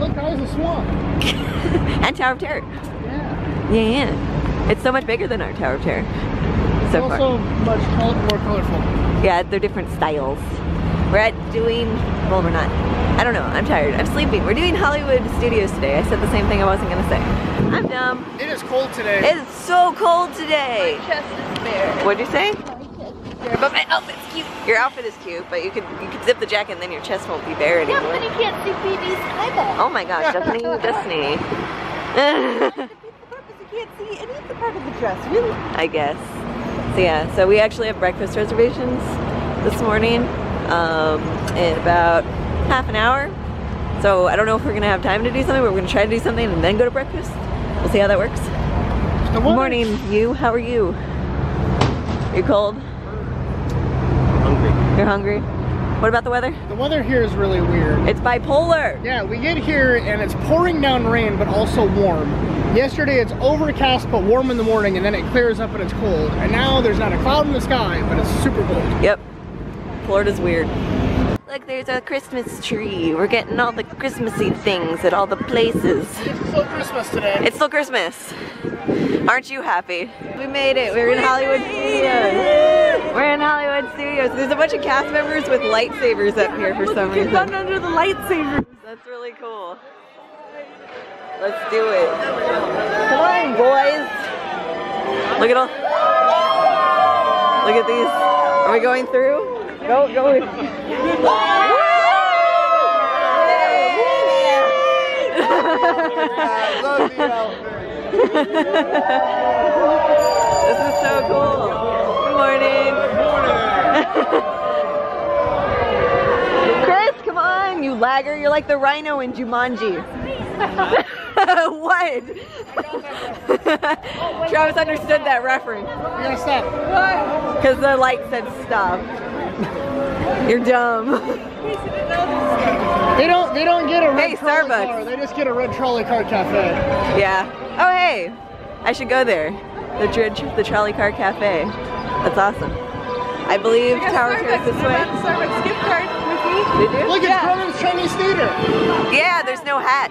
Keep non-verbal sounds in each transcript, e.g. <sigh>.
look, guys, a swamp. <laughs> and Tower of Terror. Yeah. Yeah, yeah. It's so much bigger than our Tower of Terror. So far. also much col- more colorful. Yeah, they're different styles. We're at doing, well, we're not. I don't know. I'm tired. I'm sleeping. We're doing Hollywood Studios today. I said the same thing I wasn't gonna say. I'm dumb. It is cold today. It's so cold today. chest is bare. What'd you say? But my outfit's cute. Your outfit is cute, but you could you could zip the jacket and then your chest won't be bare Yeah, anymore. but you can't see BB's eyeball. Oh my gosh, Destiny, <laughs> Destiny. You can't see any of the part of the dress, really. I guess. So yeah, so we actually have breakfast reservations this morning um, in about half an hour. So I don't know if we're gonna have time to do something, but we're gonna try to do something and then go to breakfast. We'll see how that works. The Good weather- morning, you. How are you? You cold? Hungry. You're hungry? What about the weather? The weather here is really weird. It's bipolar. Yeah, we get here and it's pouring down rain, but also warm. Yesterday it's overcast but warm in the morning, and then it clears up and it's cold. And now there's not a cloud in the sky, but it's super cold. Yep. Florida's weird. Look, there's a Christmas tree. We're getting all the Christmassy things at all the places. It's still Christmas today. It's still Christmas. Aren't you happy? We made it. We're in Hollywood Studios. We're in Hollywood Studios. There's a bunch of cast members with lightsabers up here for some reason. under the lightsaber. That's really cool. Let's do it. Come on, boys. Look at all. Look at these. Are we going through? Go, go. This is so cool. Good morning. Chris, come on, you lagger. You're like the rhino in Jumanji. <laughs> what? Travis understood that reference. You gotta. Because the light said stop. You're dumb. They don't. They don't get a red Hey, trolley Starbucks. car. They just get a red trolley car cafe. Yeah. Oh, hey. I should go there. The, tr- the Trolley Car Cafe. That's awesome. I believe Tower Terrace is this way. Starbucks gift card with me. Look, it's Yeah. Grauman's Chinese Theater. Yeah, there's no hat.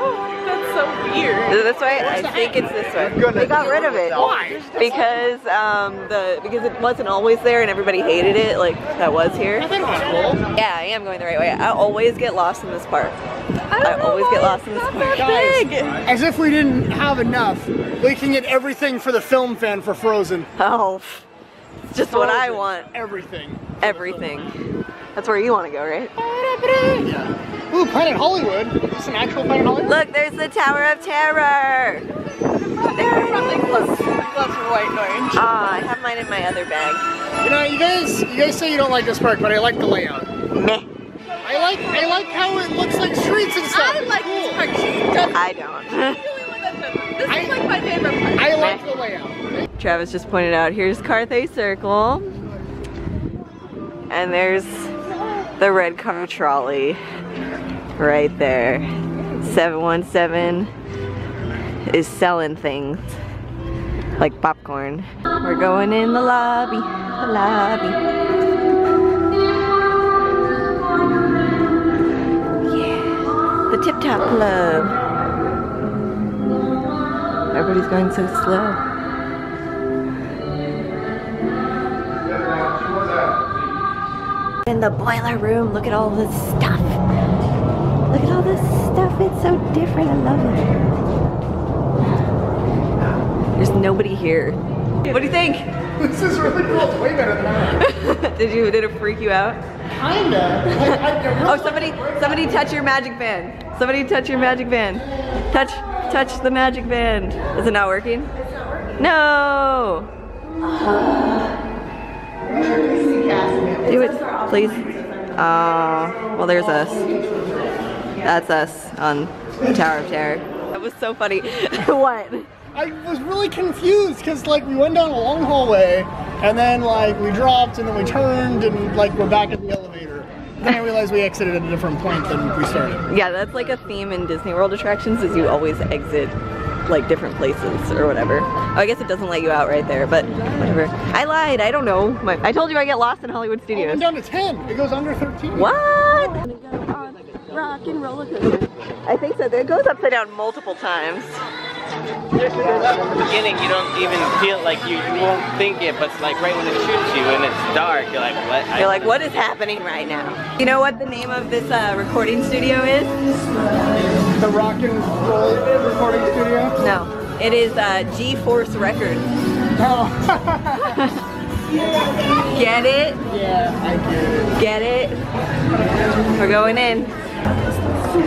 <laughs> That's so weird. Is it this way? I think it's this way. They got rid of it. Why? Because um, the because it wasn't always there and everybody hated it like that was here. I think it's cool. Yeah, I am going the right way. I always get lost in this park. I always get lost in this park. Guys, as if we didn't have enough, we can get everything for the film fan for Frozen. Oh, it's <laughs> just what I want. Everything. Everything. That's where you want to go, right? Yeah. Ooh, Planet Hollywood. Is this an actual Planet Hollywood? Look, there's the Tower of Terror. There it is. Gloves are white and orange. Ah, I have mine in my other bag. You know, you guys, you guys say you don't like this park, but I like the layout. Meh. I like, I like how it looks like streets and stuff. I like cool. this park. She I don't. <laughs> This I- is like my favorite part. I like the layout. Travis just pointed out, here's Carthay Circle. And there's the red car trolley right there. 717 is selling things like popcorn. We're going in the lobby, the lobby. Yeah, the Tip Top Club. Everybody's going so slow. In the boiler room, look at all this stuff. Look at all this stuff. It's so different. I love it. There's nobody here. What do you think? <laughs> This is really cool. It's way better than that. <laughs> did you did it freak you out? Kinda. Like, I, I really Oh, somebody somebody touch your magic band. Somebody touch your magic band. Touch touch the magic band. Is it not working? No. <sighs> Do it, please. Oh, well, there's us. That's us on the Tower of Terror. That was so funny. <laughs> what? I was really confused because like we went down a long hallway and then like we dropped and then we turned and like we're back at the elevator. Then I realized we exited at a different point than we started. Yeah, that's like a theme in Disney World attractions is you always exit like different places or whatever. Oh, I guess it doesn't let you out right there, but whatever. I lied. I don't know. My, I told you I get lost in Hollywood Oh, it Studios. went down to 10. It goes under 13. What? Rock 'n' Roller Coaster. I think so. It goes upside down multiple times. At the beginning, you don't even feel like you, you won't think it, but it's like right when it shoots you and it's dark, you're like, what? You're like, what is happening right now? You know what the name of this uh, recording studio is? The rock and roll recording studio. No, it is uh, G-Force Records. Oh. <laughs> Get it? yeah, I get it. Get it? We're going in.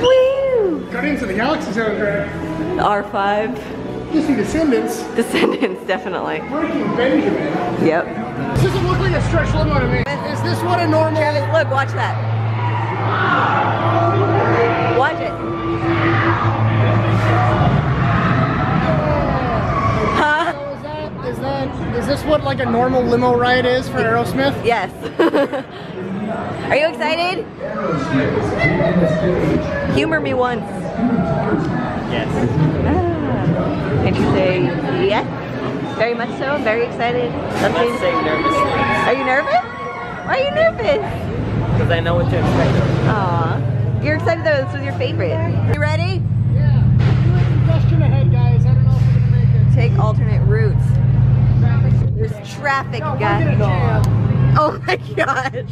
Woo! Guardians of the Galaxy soundtrack. R5. You see Descendants. Descendants, definitely. Breaking Benjamin. Yep. This doesn't look like a stretch limo to me. Is this what a normal? Look, watch that. This what like a normal limo ride is for Aerosmith? Yes. <laughs> Are you excited? Humor me once. Yes. Ah. And you say yes? Very much so. Very excited. Let's Something. say nervously, Are you nervous? Why are you nervous? because I know what to expect. Aw. You're excited though. This was your favorite. You ready? Yeah. Congestion ahead, guys. I don't know if we're gonna make it. Take alternate routes. There's traffic, No, guys. Oh my gosh.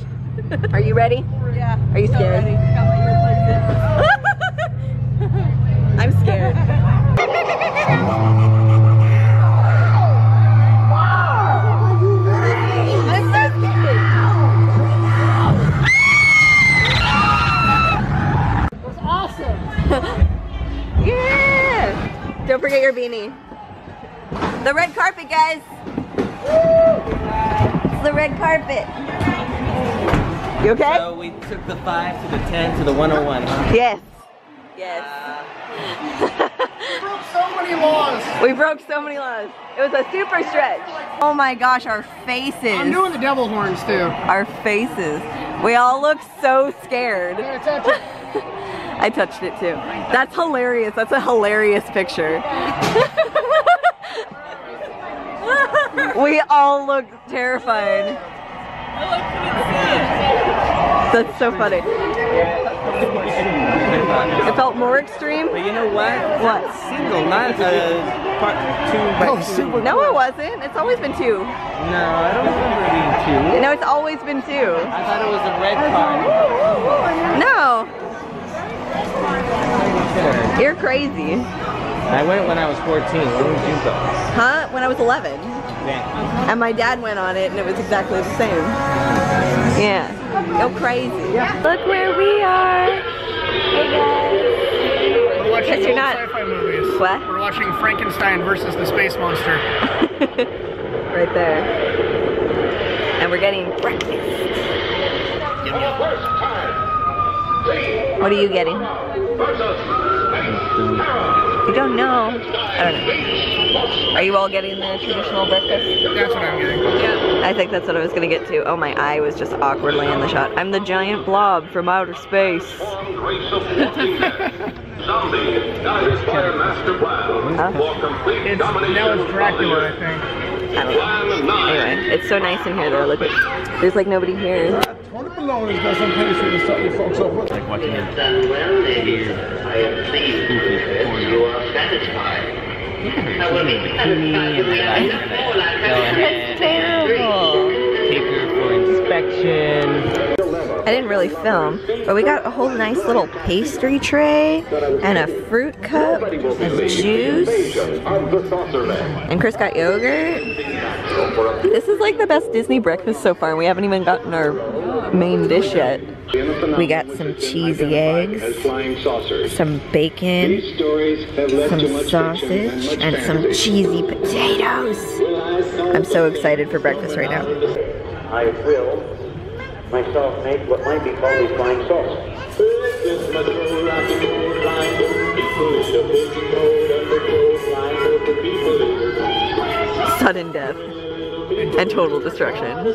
Are you ready? Yeah. Are you <laughs> scared? I'm scared. Scared. That's <laughs> awesome. <laughs> Yeah! Don't forget your beanie. The red carpet, guys. It's the red carpet. You okay? So we took the 5 to the 10 to the 101, huh? Yes. Yes. <laughs> We broke so many laws. We broke so many laws. It was a super stretch. Oh my gosh, our faces. I'm doing the devil horns too. Our faces. We all look so scared. Yeah, <laughs> I touched it too. That's hilarious. That's a hilarious picture. <laughs> we all look terrified. That's so funny. It felt more extreme. But you know what? What? Single, not uh, part 2 by Oh, 2. super No, it wasn't. It's always been two. No, I don't remember it being 2. No, it's always been two. I thought it was a red card. No, you're crazy. I went when I was 14. When did you go? Huh? When I was 11. Yeah. And my dad went on it and it was exactly the same. Yeah. Go crazy. Look where we are. Hey guys. We're watching Guess you're not- sci-fi movies. What? We're watching Frankenstein versus the space monster. <laughs> right there. And we're getting breakfast. What are you getting? You don't know? I don't know. Are you all getting the traditional breakfast? That's what I'm getting. I think that's what I was gonna get to. Oh, my eye was just awkwardly in the shot. I'm the giant blob from outer space. Huh? It's, now it's Dracula, I think. I don't know. Anyway, it's so nice in here though. Look, there's like nobody here. Tony Baloney's got some pastry to start you folks off with. Like watching it. I am pleased that you are satisfied. I will be satisfied with the item. All That's terrible. Take her for inspection. I didn't really film, but we got a whole nice little pastry tray and a fruit cup and juice. And Chris got yogurt. This is like the best Disney breakfast so far, we haven't even gotten our main dish yet. We got some cheesy eggs, some bacon, some sausage, and some cheesy potatoes. I'm so excited for breakfast right now. I will myself make what might be called a flying saucer. Sudden death and total destruction. In the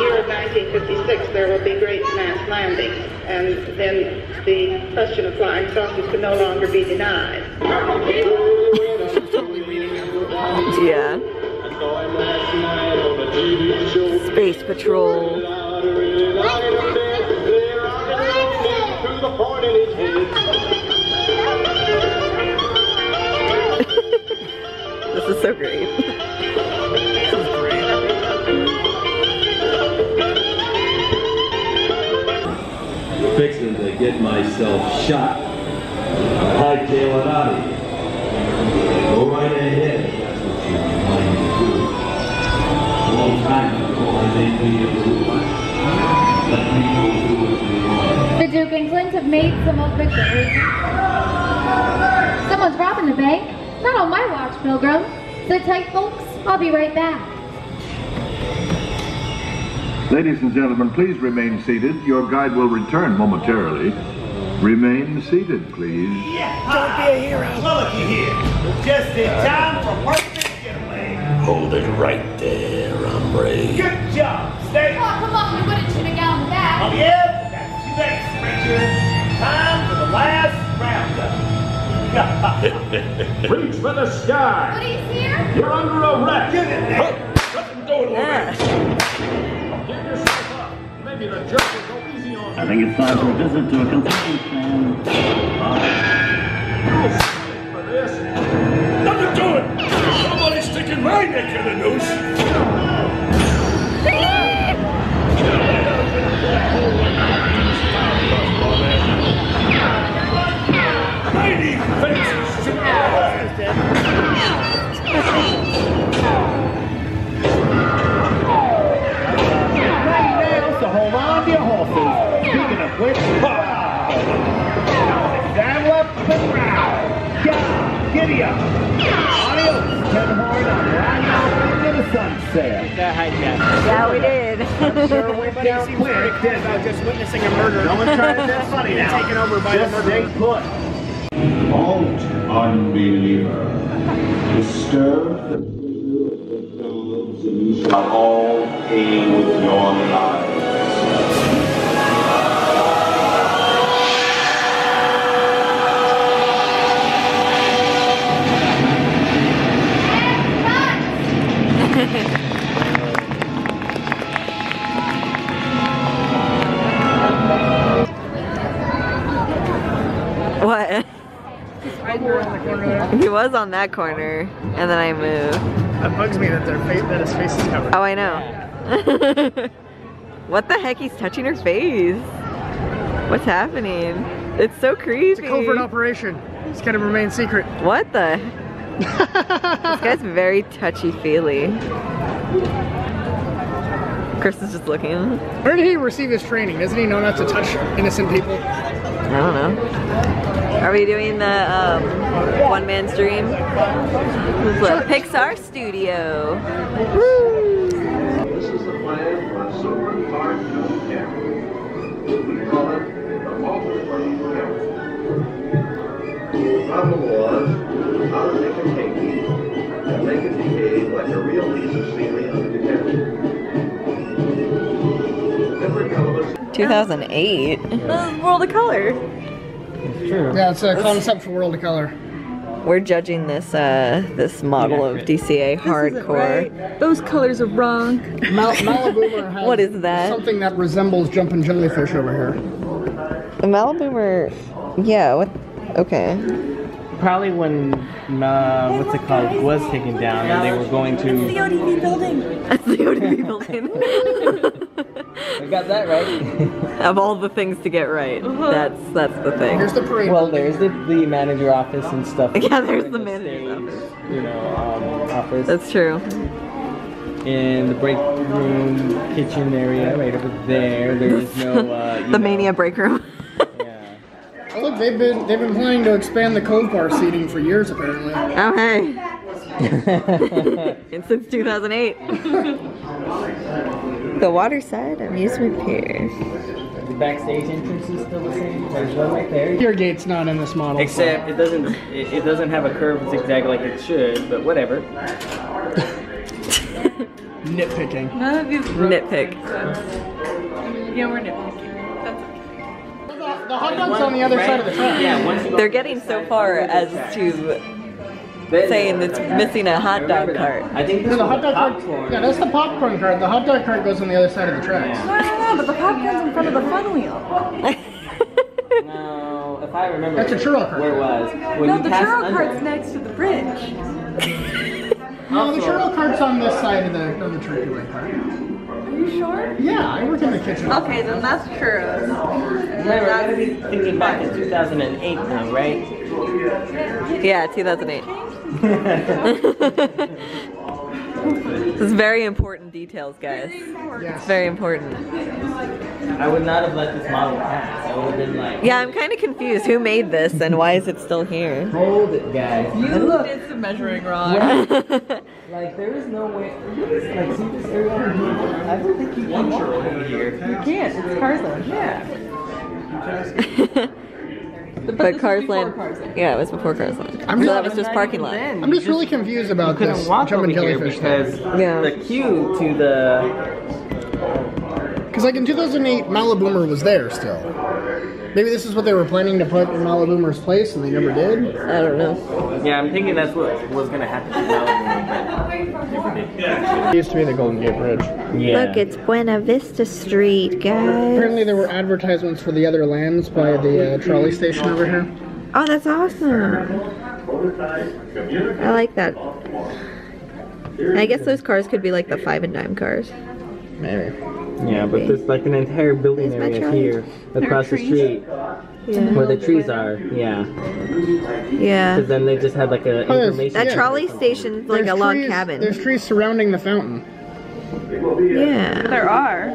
year of 1956, there will be great mass landings, and then the question of flying saucers could no longer be denied. Yeah. Space Patrol. Ladies and gentlemen, please remain seated. Your guide will return momentarily. Remain seated, please. Yeah, Don't be a hero. Lucky here. Just in time for perfect getaway. Hold it right there, hombre. Good job. Stay. Oh, come on, we wouldn't shoot a gal in the back. Oh, yeah? That's two thanks, Richard. Time for the last roundup. <laughs> Reach for the sky. What do you see here? You're under arrest. Get in there. I think it's time for a visit to a concession stand. Nothing doing. Somebody's sticking my neck in the noose. Witnessing a murder. No one's trying to <laughs> get funny now. Taken over by Just the murderer. stay put. Halt, unbeliever. Disturb the Of He was on that corner, and then I moved. That bugs me that their face, that his face is covered. Oh, I know. <laughs> what the heck? He's touching her face. What's happening? It's so creepy. It's a covert operation. It's gotta remain secret. What the? <laughs> this guy's very touchy-feely. Chris is just looking. Where did he receive his training? Isn't he know not to touch innocent people? I don't know. Are we doing the um, one-man stream? Look, Pixar Studio. This is the plan for a super hard news camera. We call it the multi-plane camera. The problem was how to make it take and make it behave like a real piece of scenery on the camera. Every color 2008. World of Color. Yeah, it's a conceptual world of color. We're judging this uh, this model of DCA hardcore. Those colors are wrong. Mal- <laughs> Maliboomer has What is that? something that resembles jumping jellyfish over here. The Maliboomer, yeah. What? Okay. Probably when uh, what's it called was taken down and they were going to. It's the ODB building. That's the ODB <laughs> building. I got that right. <laughs> of all the things to get right, that's that's the thing. Here's the parade. Well, there's the, the manager office and stuff. <laughs> Yeah, there's the And manager's stage, You know, um, office. That's true. in the break room kitchen area right over there. There is no. Uh, The know, Mania break room. Yeah. Look, they've been they've been planning to expand the Cove Bar seating for years, apparently. oh hey. <laughs> and since 2008. <laughs> the Waterside Amusement Pier. The backstage entrance is still the same. There's one right there. Pier gate's not in this model. Except it doesn't it, it doesn't have a curved zigzag like it should, but whatever. <laughs> nitpicking. None of you. Nitpick. Yeah, we're nitpicking. That's okay. The hot dog's on the other side of the track. Yeah, once you go They're getting so far as to saying it's missing a hot dog that. cart. I think No, this the was hot dog cart. Yeah, that's the popcorn cart. The hot dog cart goes on the other side of the tracks. No, no, no, but the popcorn's in front of the fun wheel. No, if I remember That's a churro cart. where it was, when No, the pass churro under- cart's next to the bridge. No, the churro cart's on this side of the of the turkey leg cart. Are you sure? Yeah, I work in the kitchen. Okay, then that's churros. Remember, I gotta be thinking back in 2008 now, right? Yeah, 2008. <laughs> <laughs> this is very important details, guys. It's very important. I would not have let this model pass. I would have been like, Yeah, I'm kind of confused. Who made this and why is it still here? hold it, guys. You And look, did some measuring wrong. <laughs> like there is no way. Like see this area over here? I don't think you can churro over here. You can't. It's Carsland. Yeah. <laughs> but Carsland. Yeah, it was before Carsland. I'm so just- that was just parking lot. I'm just really confused about couldn't this walk over jumping here jellyfish because thing. Yeah. the queue to the Because like in 2008, Maliboomer was there still. Maybe this is what they were planning to put in Maliboomer's place, and they never did. I don't know. yeah, I'm thinking that's what was gonna happen to Malibu, but never did. It used to be the Golden Gate Bridge. Yeah. Look, it's Buena Vista Street, guys. Apparently, there were advertisements for the other lands by the uh, trolley station over here. Oh, that's awesome. I like that. I guess those cars could be like the five and dime cars. Maybe. Yeah, but there's like an entire building There's area trolley. here across the street Yeah. where the trees are. Yeah. Yeah. Because then they just had like a Oh, there's- information. That Yeah. trolley station's like There's a log trees- cabin. There's trees surrounding the fountain. Yeah. There are.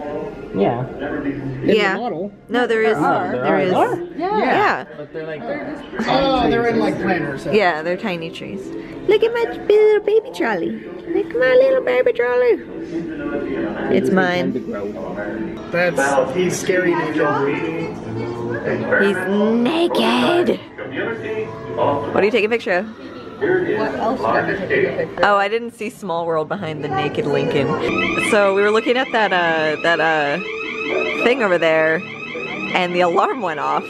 Yeah. In Yeah. The model. No, there is. are. There is. Yeah. Yeah. But they're like. Oh, they're in like planters. Yeah, they're tiny trees. Look at my little baby trolley. Look at my little baby trolley. It's mine. That's he's scary naked. He's naked. What are you taking a picture of? What else should I be taking a picture? Oh, I didn't see Small World behind the naked Lincoln. So we were looking at that uh that uh thing over there and the alarm went off.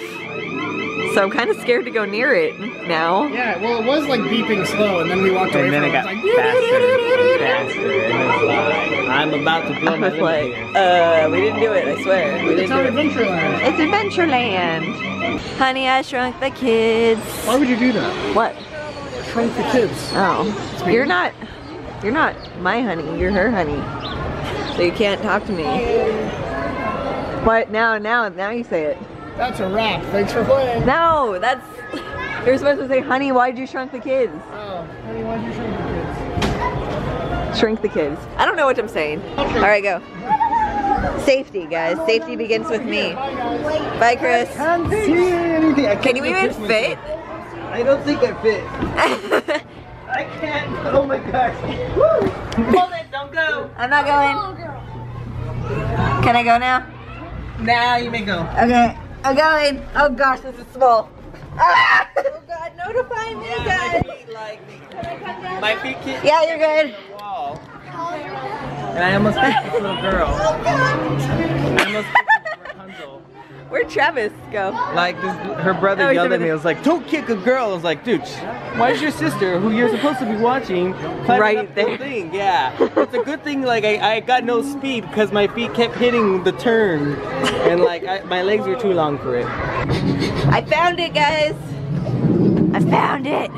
So I'm kind of scared to go near it now. Yeah, well, it was like beeping slow, and then we walked away And then from it it. got It was faster and faster. And I'm about to blow I my was like, here. uh, we didn't do it, I swear. We It's didn't our do it. Adventureland. It's Adventureland. Honey, I shrunk the kids. Why would you do that? What? Shrink the kids. Oh, you're not, you're not my honey. You're her honey. So you can't talk to me. But Now, now, now you say it. That's a wrap. Thanks for playing. No, that's. <laughs> You're supposed to say, honey, why'd you shrunk the kids? Oh, honey, why'd you shrink the kids? Shrink the kids. I don't know what I'm saying. All right, go. Safety, guys. Safety begins with me. Bye, Chris. can't see anything. I Can you even fit? I don't think I fit. <laughs> I can't. Oh my gosh. Hold it. Don't go. I'm not going. Can I go now? Now you may go. Okay, I'm going. Oh gosh, this is small. Ah! Oh God, notify me, guys. My feet can't. Yeah, you're good. And I almost hit this little girl. I almost hit this Rapunzel. Where'd Travis go? Like this, her brother Oh, yelled at me. I was like, "Don't kick a girl." I was like, "Dude, why is your sister, who you're supposed to be watching, Right up the there. thing?" Yeah, it's a good thing. Like I, I got no speed because my feet kept hitting the turn, and like I, my legs were too long for it. I found it, guys. I found it.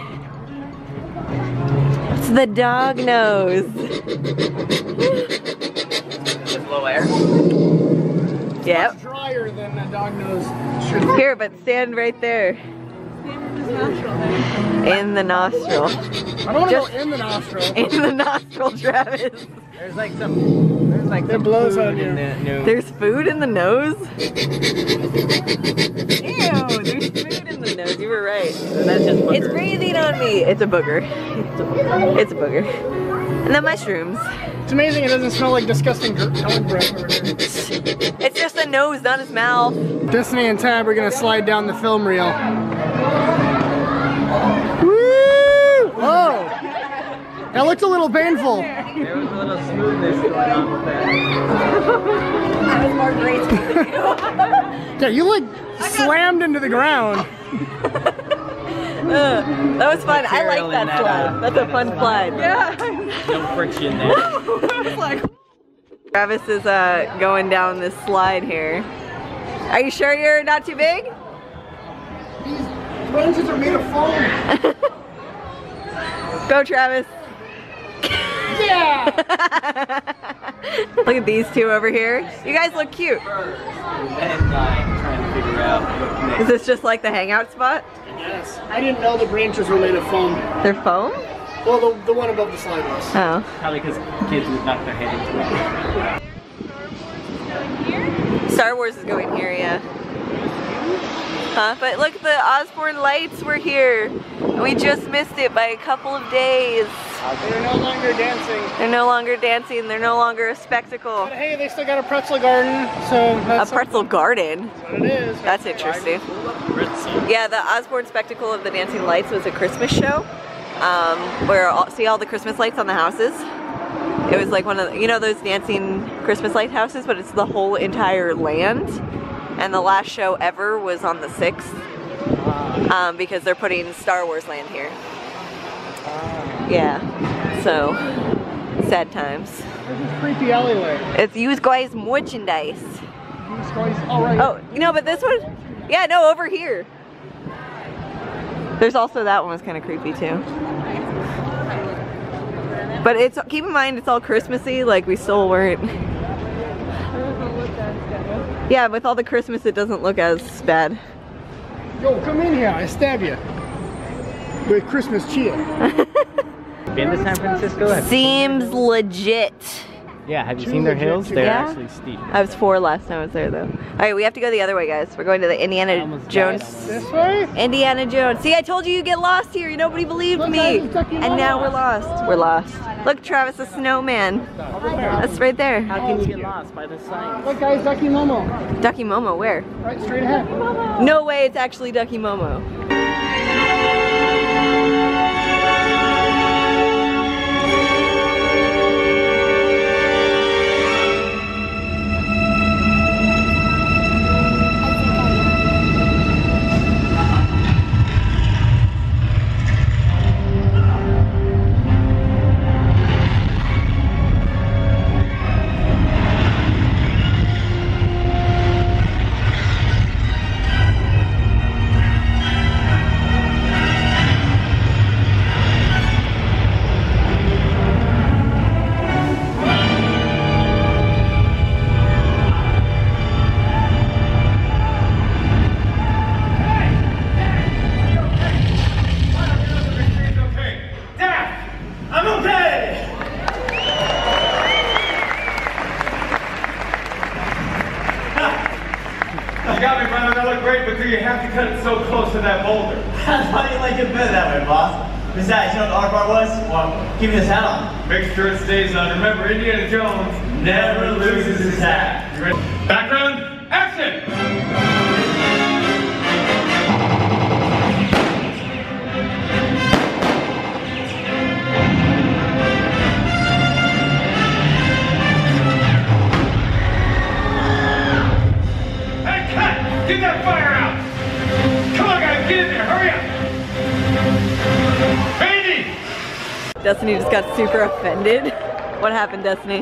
It's the dog nose. Just low air. Yep. Drier than a dog nose. Here, but stand right there. In the nostril. I don't want to Just- go in the nostril. <laughs> In the nostril, Travis. There's like some, there's like some blows food on you. in the nose. There's food in the nose? Ew, there's food in the nose. You were right. That's just It's breathing on me. It's a booger. It's a booger. It's a booger. And the mushrooms. It's amazing it doesn't smell like disgusting gr- dog breath. It's just the nose, not his mouth. Destiny and Tab are gonna slide down the film reel. Woo! Oh! That looked a little painful. There was a little smoothness going on with that. That was more graceful than you. Yeah, you like slammed into the ground. <laughs> Uh, that was fun. I like in that that, slide. uh, That's a fun slide. Yeah. no friction there. <laughs> Travis is uh, going down this slide here. Are you sure you're not too big? These branches are made of foam. <laughs> Go, Travis. <laughs> Yeah. Look at these two over here. You guys look cute. And like trying to figure out what connects. Is this just like the hangout spot? yes. I didn't know the branches were made of foam. They're foam? Well, the, the one above the slide was. Oh. Probably because kids would knock their head into it. Star Wars is going here, yeah. Huh? But look, the Osborne lights were here. We just missed it by a couple of days. They're no longer dancing. They're no longer dancing. They're no longer a spectacle. But hey, they still got a pretzel garden, so A that's pretzel garden. That's what it is. That's interesting. Yeah, the Osborne Spectacle of the Dancing Lights was a Christmas show. Um, where all, see all the Christmas lights on the houses. It was like one of the, you know those dancing Christmas light houses, but it's the whole entire land. And the last show ever was on the sixth um, because they're putting Star Wars Land here. Yeah, so sad times. This creepy alleyway. It's used guys merchandise. These guys, all right. Oh, you know, but this one, yeah, no, over here. There's also that one was kind of creepy too. But it's keep in mind it's all Christmassy, like we still weren't. Yeah, with all the Christmas, it doesn't look as bad. Yo, come in here. I stab you. With Christmas cheer. <laughs> Been to San Francisco? Have you seen Seems legit. Yeah, have you seen their hills? They're Yeah? actually steep. I was four last time I was there though. All right, we have to go the other way, guys. We're going to the Indiana Jones. This way? Indiana Jones. See, I told you you get lost here. Nobody believed Look, me. guys, it's Ducky And now Mama. we're lost. We're lost. Look, Travis, a snowman. That's right there. How can you get lost by the sign? Look, guys, Ducky Momo. Ducky Momo, where? Right straight ahead. No way, it's actually Ducky Momo. But do you have to cut so close to that boulder? <laughs> Why do you like it better that way, boss? Besides, you know what the hard part was? Well, keep this hat on. Make sure it stays on. Remember, Indiana Jones Never loses his hat. You ready? Background, Destiny just got super offended. What happened, Destiny?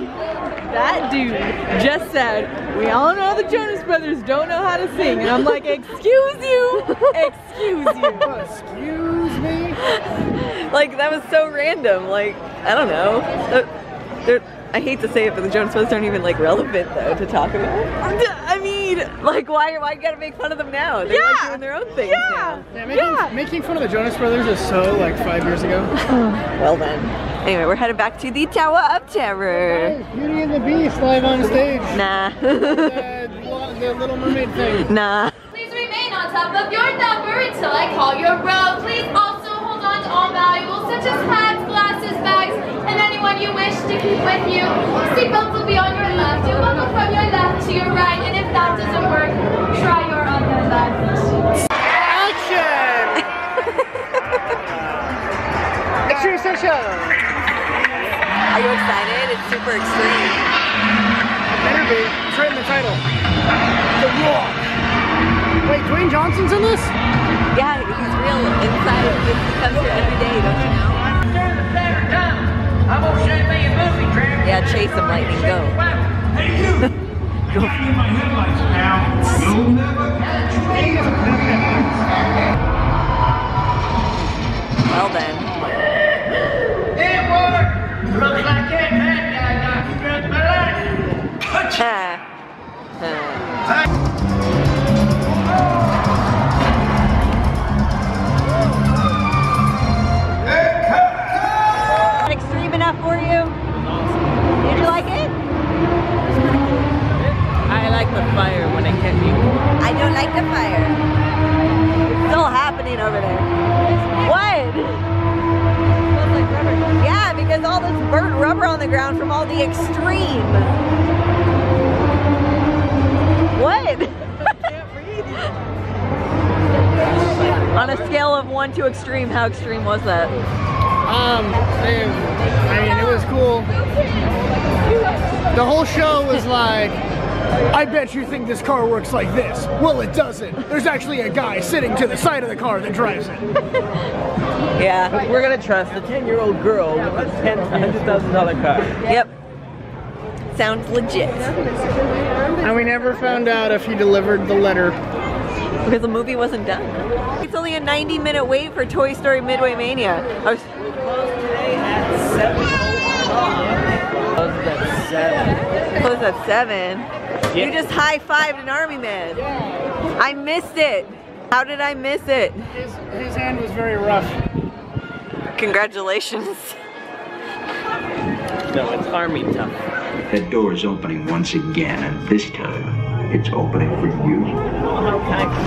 That dude just said, we all know the Jonas Brothers don't know how to sing. And I'm like, excuse you, excuse you. <laughs> Excuse me? Like, that was so random. Like, I don't know. They're, they're- I hate to say it, but the Jonas Brothers aren't even like relevant though to talk about. I mean, like, why why you gotta make fun of them now? They're like Yeah. doing their own thing Yeah. Yeah, making, making fun of the Jonas Brothers is so like five years ago. <sighs> Well then. Anyway, we're headed back to the Tower of Terror. Guys, Beauty and the Beast live on stage. Nah. <laughs> the, the Little Mermaid thing. <laughs> nah. Please remain on top of your number until I call your row. Please also hold on to all valuables such as anyone you wish to keep with you. Seatbelts will be on your left. You'll buckle from your left to your right, and if that doesn't work, try your other left. Action! <laughs> Extreme Essential! Are you excited? It's super extreme. Better be. It's right in the title. The Rock. Wait, Dwayne Johnson's in this? Yeah, he's real inside. He comes here every day, don't you know? Yeah, chase him, lightning, go. Hey, you! <laughs> go. I my headlights now. You'll never catch me Well then. It worked! Looks like that bad guy got my life. <laughs> the fire when it. I don't like the fire. It's still happening over there. What? Like yeah, because all this burnt rubber on the ground from all the extreme. What? <laughs> On a scale of one to extreme, how extreme was that? Um, I mean, it was cool. The whole show was like I bet you think this car works like this. Well, it doesn't. There's actually a guy sitting to the side of the car that drives it. <laughs> Yeah. We're gonna trust a 10 year old girl with a ten hundred thousand dollar car. Yep. Sounds legit. And we never found out if he delivered the letter. Because the movie wasn't done. It's only a 90 minute wait for Toy Story Midway Mania. I was closed at 7. You just high fived an army man. I missed it. How did I miss it? His, his hand was very rough. Congratulations. No, it's army tough. That door is opening once again, and this time it's opening for you. I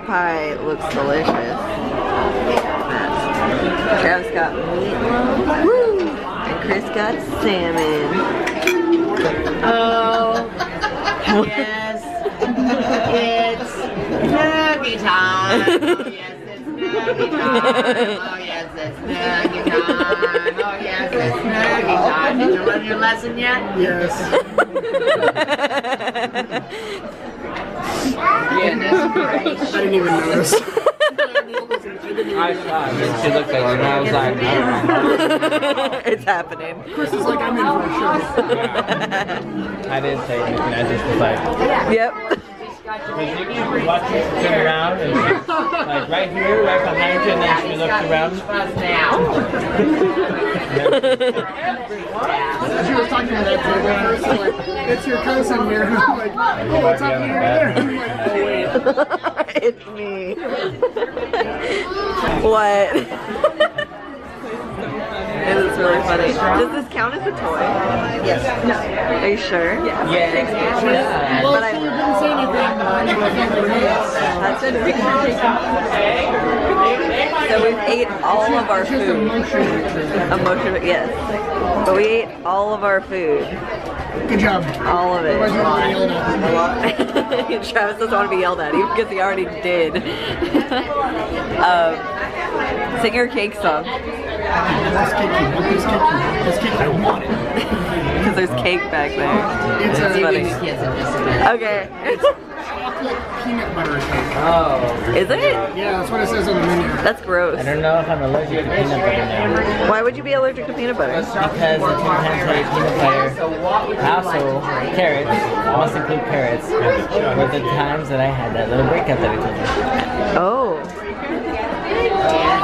pot pie looks delicious. Travis got meatloaf. Woo! And Chris got salmon. Oh, yes. It's nuggy <laughs> time. Oh, yes, it's nuggy time. Oh, yes, it's nuggy time. Oh, yes, it's nuggy time. Did you learn your lesson yet? Yes. <laughs> Goodness gracious. <laughs> I didn't even notice. <laughs> I saw it. She looked at it and I was like, I <laughs> it's happening. Chris is like, I'm in for a show. I didn't say anything. I just was like, Yep. Because you can watch her turn around and like right here, right behind you, and then she looks around. <laughs> She was talking to that kid at first, like, it's your cousin here. <laughs> I'm like, oh, what's happening over there? Oh, wait. <laughs> it's me. what? It is really funny. Does this count as a toy? Yes. No. Are you sure? Yeah. Yeah. Well, But so I- you didn't say anything. That's a picture. So we ate all of our food. Emotion, yes. But we ate all of our food. Good job. All of it. Otherwise you would've been yelled at. <laughs> Travis doesn't want to be yelled at, even because he already did. um, <laughs> sing your cake song. This cake, this cake, this cake, I want it. Because there's cake back there. It's It's a- funny. Give the kids in just a minute. Okay. Chocolate peanut butter cake. Oh. oh. Is it? Yeah, that's what it says on the menu. That's gross. I don't know if I'm allergic to peanut butter now. Why would you be allergic to peanut butter? Because I sometimes hate peanut butter. Also, carrots, I must include carrots, were the times that I had that little breakup that I told you. Oh. Uh,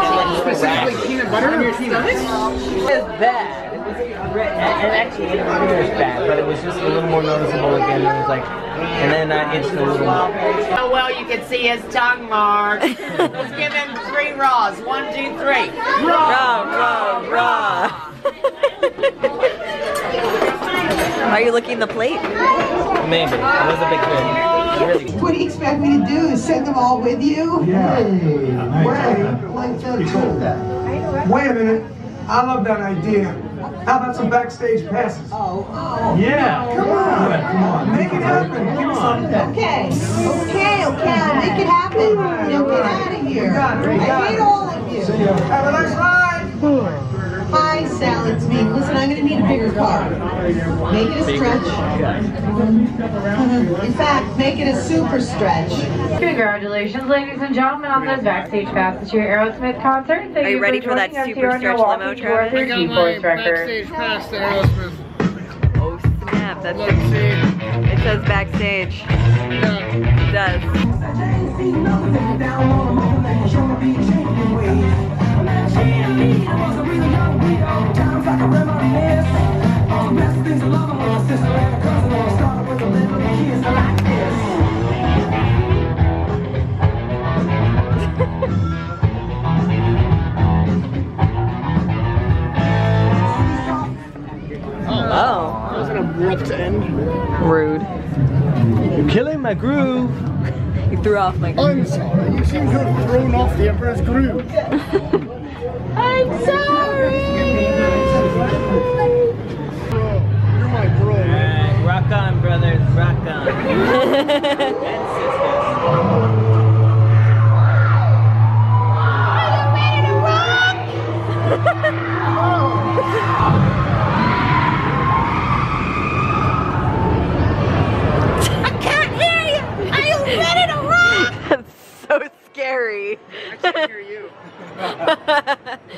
Specifically peanut butter or peanuts? It's bad. re- and actually it didn't finish bad, but it was just a little more noticeable again. It was like, and then I itched a little more. How well you can see his tongue mark. <laughs> Let's give him three raws. One, two, three. Raw, raw, raw. <laughs> Are you licking the plate? Maybe. It was a big bit. Really. What do you expect me to do? Is send them all with you? Yeah. Wait, like Pretty cool. Wait a minute. I love that idea. How about some backstage passes? Oh, oh. Yeah. Come on. Come on. Make it happen. Give us something. Okay, okay, okay, I'll make it happen. Now get out of here. I hate all of you. See ya. Have a nice ride. Hi, Sal, it's me. Listen, I'm gonna need a bigger car. Make it a stretch. In fact, make it a super stretch. Congratulations, ladies and gentlemen, on those backstage passes to your Aerosmith concert. Thank Are you for ready for that super here on your stretch walk limo, into our Travis? I third got G-Force record. pass to Aerosmith. Oh snap, that's it. It says backstage. It does. Oh. That was an abrupt end. Rude. You're killing my groove. You threw off my I'm sorry, you seem to have thrown off the Emperor's groove. <laughs> I'm sorry. You're my bro. Alright, rock on, brothers. Rock on. <laughs> I can't hear you. Are you ready to rock? <laughs> That's so scary. I can't hear you. <laughs>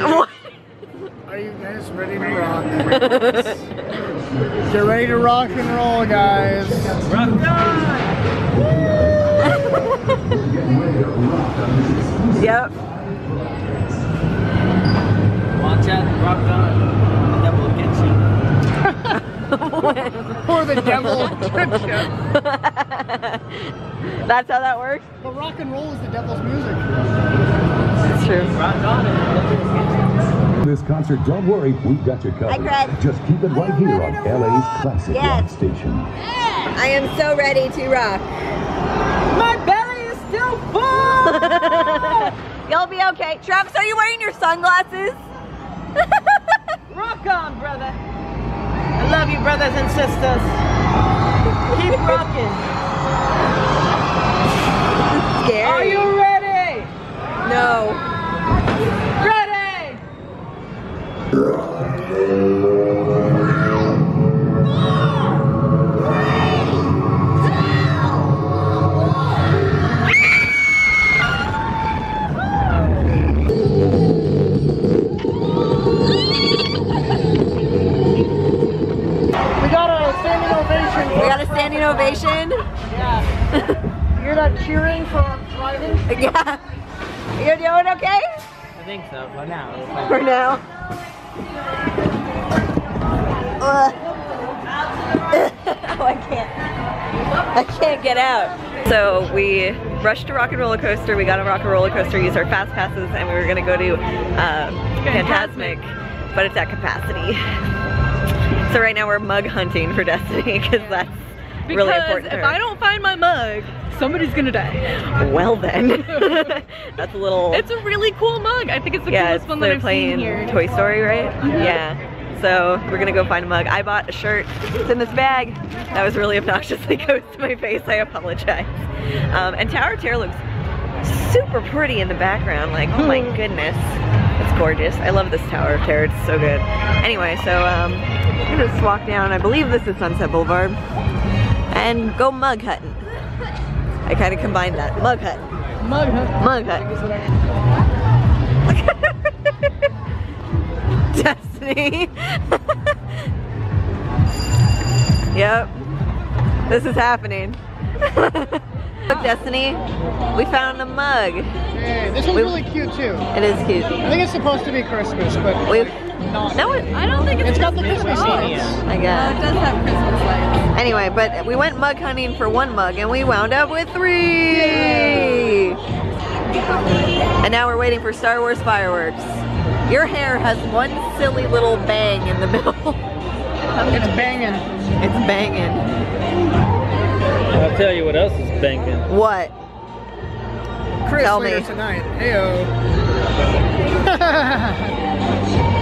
What? Are you guys ready to rock? Get ready to rock and roll, guys. Rock on! <laughs> Yep. Watch out, rock on. The devil will get you. or the devil gets <laughs> you. That's how that works? But rock and roll is the devil's music. It's true. Rock on and the devil will get you. This concert, don't worry, we've got you covered. Greg. Just keep it right here on LA's classic Yes. rock station. I am so ready to rock. My belly is still full! <laughs> You'll be okay. Travis, are you wearing your sunglasses? Rock on, brother. I love you, brothers and sisters. Keep rocking. Scary. Are you ready? No. Ready! Ovation. We got a standing ovation. Yeah. You're not cheering for driving? <laughs> Yeah. You're doing okay? I think so, for now. For now. Ugh. <laughs> oh, I can't. I can't get out. So we rushed to Rock 'n' Roller Coaster. We got a Rock 'n' Roller Coaster, used our fast passes, and we were gonna go to uh, Fantasmic, but it's at capacity. So right now we're mug hunting for Destiny because that's really important. if. I don't find my mug, somebody's gonna die. well then, <laughs> <laughs> that's a little. It's a really cool mug. I think it's the yeah, coolest it's, one that I've playing seen here. Toy Story, right? Mhm. Yeah. So we're gonna go find a mug. I bought a shirt. It's in this bag. That was really obnoxiously <laughs> close to my face. I apologize. Um, and Tower Terror looks super pretty in the background. Like, oh my goodness, gorgeous. I love this Tower of Terror. It's so good. Anyway, so um, I'm gonna just walk down. I believe this is Sunset Boulevard, and go mug hunting. I kind of combined that. Mug hut. Mug hut. Mug hut. <laughs> Destiny. <laughs> yep. This is happening. <laughs> Look, Destiny, we found a mug. Hey, this one's We- really cute too. It is cute. I think it's supposed to be Christmas, but We've not. no, it, I don't think it's, It's got the Christmas Christmas at all. lights. I guess. it does have Christmas lights. Anyway, but we went mug hunting for one mug and we wound up with three. And now we're waiting for Star Wars fireworks. Your hair has one silly little bang in the middle. It's banging. <laughs> it's banging. I'll tell you what else is banking. What? Chris Tell later me. tonight. Heyo. <laughs>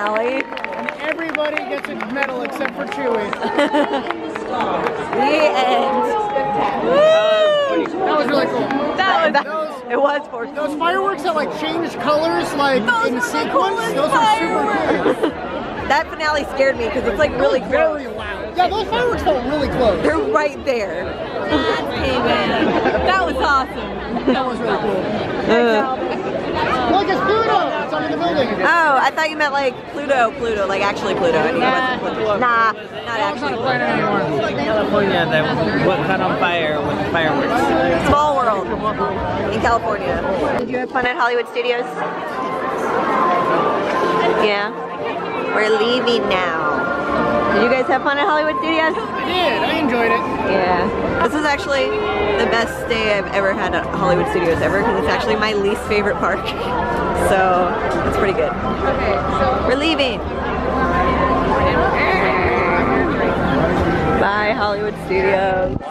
finale. And everybody gets a medal except for Chewie. <laughs> The end. That was really cool. That was, it was for Those fireworks that like change colors like in sequence, those are super cool. <laughs> That finale scared me because it's like really Very loud. Yeah, those fireworks felt really close. They're right there. <laughs> That was awesome. That was really cool. Uh, Pluto! The building. oh, I thought you meant like Pluto, Pluto, like actually Pluto. I knew it Pluto. Nah, not actually. California that what caught on fire with fireworks. Small world in California. Did you have fun at Hollywood Studios? Yeah. We're leaving now. Did you guys have fun at Hollywood Studios? I did. I enjoyed it. Yeah. This is actually the best day I've ever had at Hollywood Studios ever because it's actually my least favorite park. <laughs> So it's pretty good. Okay, so We're leaving. Bye Hollywood Studios.